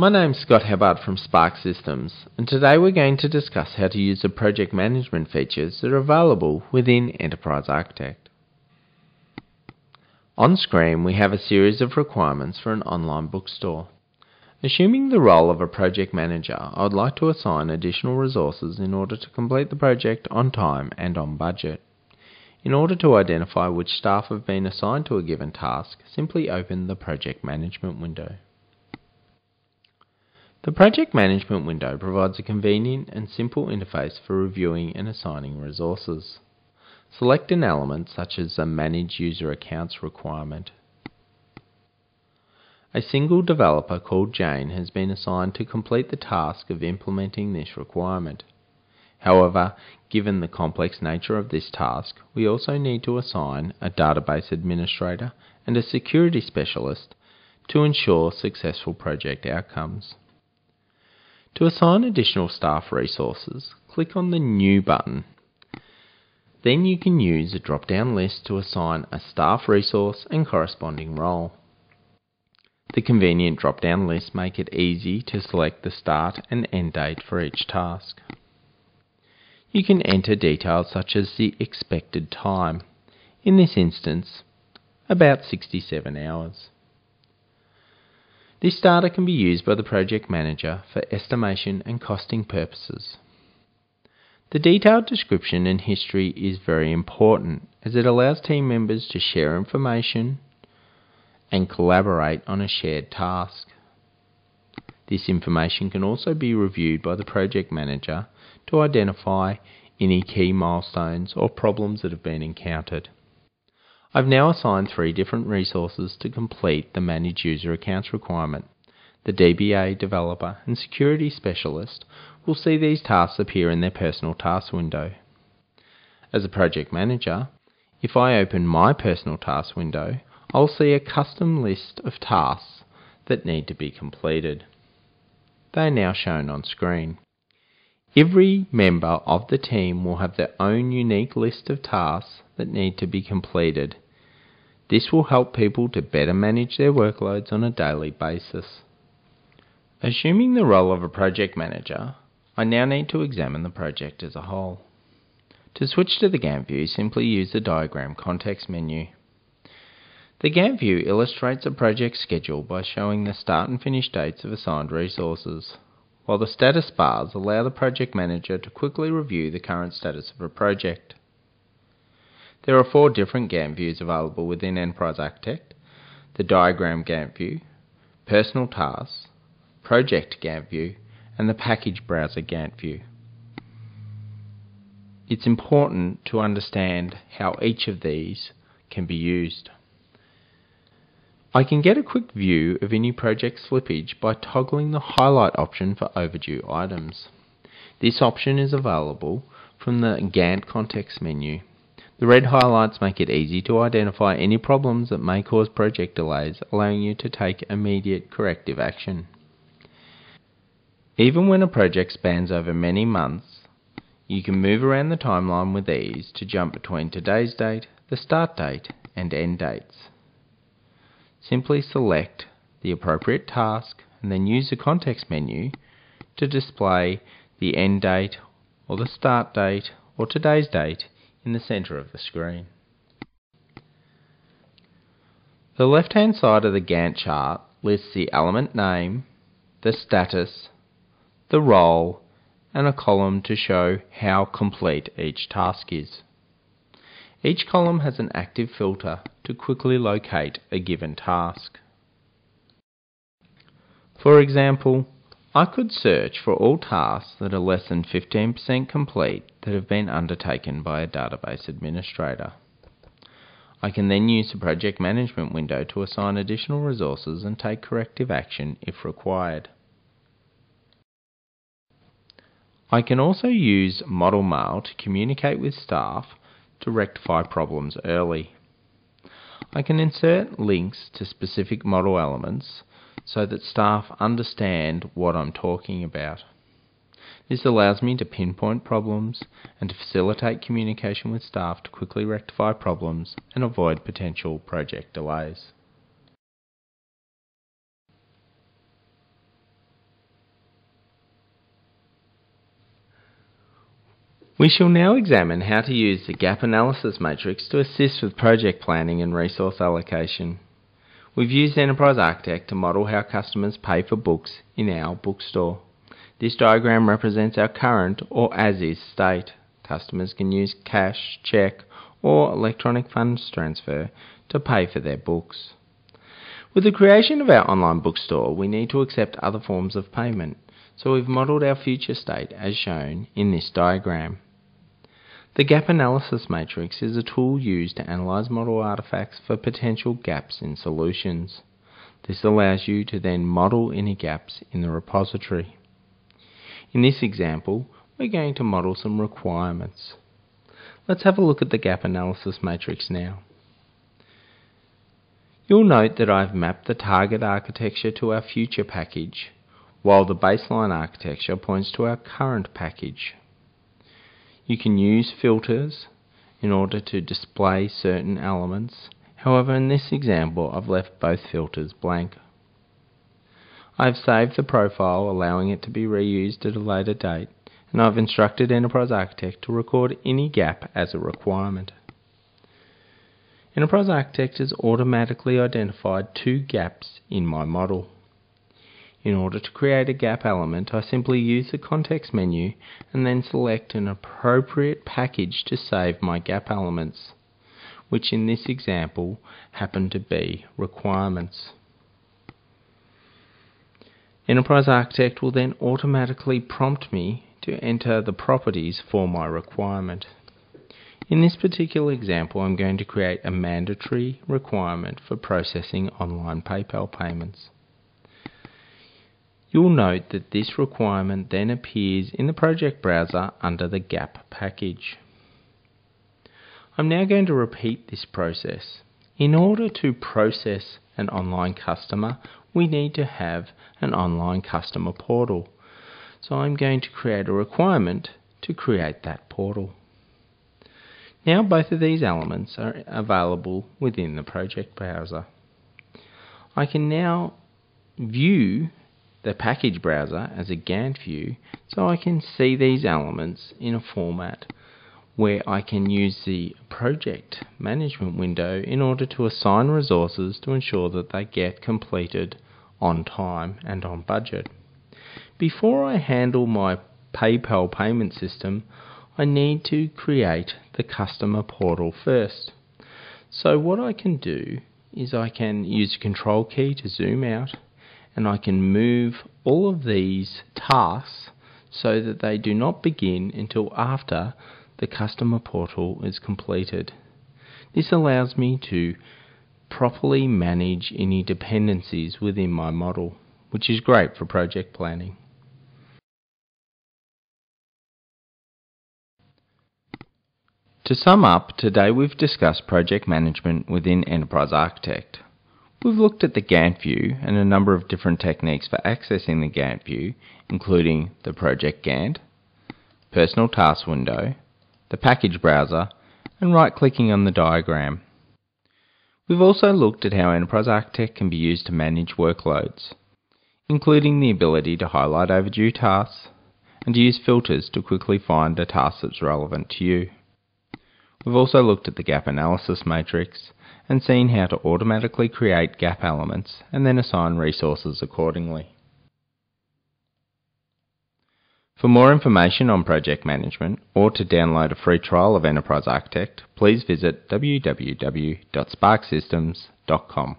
My name's Scott Hubbard from Sparx Systems, and today we're going to discuss how to use the project management features that are available within Enterprise Architect. On screen we have a series of requirements for an online bookstore. Assuming the role of a project manager, I would like to assign additional resources in order to complete the project on time and on budget. In order to identify which staff have been assigned to a given task, simply open the Project Management window. The Project Management window provides a convenient and simple interface for reviewing and assigning resources. Select an element such as the Manage User Accounts requirement. A single developer called Jane has been assigned to complete the task of implementing this requirement. However, given the complex nature of this task, we also need to assign a database administrator and a security specialist to ensure successful project outcomes. To assign additional staff resources, click on the New button. Then you can use a drop-down list to assign a staff resource and corresponding role. The convenient drop-down lists make it easy to select the start and end date for each task. You can enter details such as the expected time, in this instance, about 67 hours. This data can be used by the project manager for estimation and costing purposes. The detailed description and history is very important as it allows team members to share information and collaborate on a shared task. This information can also be reviewed by the project manager to identify any key milestones or problems that have been encountered. I've now assigned three different resources to complete the Manage User Accounts requirement. The DBA developer and security specialist will see these tasks appear in their personal task window. As a project manager, if I open my personal task window, I'll see a custom list of tasks that need to be completed. They are now shown on screen. Every member of the team will have their own unique list of tasks that need to be completed. This will help people to better manage their workloads on a daily basis. Assuming the role of a project manager, I now need to examine the project as a whole. To switch to the Gantt view, simply use the diagram context menu. The Gantt view illustrates a project schedule by showing the start and finish dates of assigned resources while the status bars allow the project manager to quickly review the current status of a project. There are four different Gantt views available within Enterprise Architect, the Diagram Gantt view, Personal Tasks, Project Gantt view, and the Package Browser Gantt view. It's important to understand how each of these can be used. I can get a quick view of any project slippage by toggling the highlight option for overdue items. This option is available from the Gantt context menu. The red highlights make it easy to identify any problems that may cause project delays, allowing you to take immediate corrective action. Even when a project spans over many months, you can move around the timeline with ease to jump between today's date, the start date, and end dates. Simply select the appropriate task and then use the context menu to display the end date or the start date or today's date in the center of the screen. The left hand side of the Gantt chart lists the element name, the status, the role, and a column to show how complete each task is. Each column has an active filter to quickly locate a given task. For example, I could search for all tasks that are less than 15% complete that have been undertaken by a database administrator. I can then use the project management window to assign additional resources and take corrective action if required. I can also use Model Mail to communicate with staff to rectify problems early. I can insert links to specific model elements so that staff understand what I'm talking about. This allows me to pinpoint problems and to facilitate communication with staff to quickly rectify problems and avoid potential project delays. We shall now examine how to use the gap analysis matrix to assist with project planning and resource allocation. We've used Enterprise Architect to model how customers pay for books in our bookstore. This diagram represents our current or as-is state. Customers can use cash, cheque or electronic funds transfer to pay for their books. With the creation of our online bookstore, we need to accept other forms of payment, so we've modelled our future state as shown in this diagram. The gap analysis matrix is a tool used to analyze model artifacts for potential gaps in solutions. This allows you to then model any gaps in the repository. In this example, we're going to model some requirements. Let's have a look at the gap analysis matrix now. You'll note that I've mapped the target architecture to our future package, while the baseline architecture points to our current package. You can use filters in order to display certain elements. However, in this example, I've left both filters blank. I've saved the profile, allowing it to be reused at a later date, and I've instructed Enterprise Architect to record any gap as a requirement. Enterprise Architect has automatically identified two gaps in my model. In order to create a gap element, I simply use the context menu and then select an appropriate package to save my gap elements, which in this example happen to be requirements. Enterprise Architect will then automatically prompt me to enter the properties for my requirement. In this particular example, I'm going to create a mandatory requirement for processing online PayPal payments. You'll note that this requirement then appears in the project browser under the GAP package. I'm now going to repeat this process. In order to process an online customer, we need to have an online customer portal. So I'm going to create a requirement to create that portal. Now both of these elements are available within the project browser. I can now view the package browser as a Gantt view so I can see these elements in a format where I can use the project management window in order to assign resources to ensure that they get completed on time and on budget. Before I handle my PayPal payment system, I need to create the customer portal first. So what I can do is I can use the control key to zoom out and I can move all of these tasks so that they do not begin until after the customer portal is completed. This allows me to properly manage any dependencies within my model, which is great for project planning. To sum up, today we've discussed project management within Enterprise Architect. We've looked at the Gantt view and a number of different techniques for accessing the Gantt view, including the Project Gantt, Personal Task Window, the Package Browser, and right-clicking on the diagram. We've also looked at how Enterprise Architect can be used to manage workloads, including the ability to highlight overdue tasks and to use filters to quickly find a task that's relevant to you. We've also looked at the gap analysis matrix and seen how to automatically create gap elements and then assign resources accordingly. For more information on project management or to download a free trial of Enterprise Architect, please visit www.sparxsystems.com.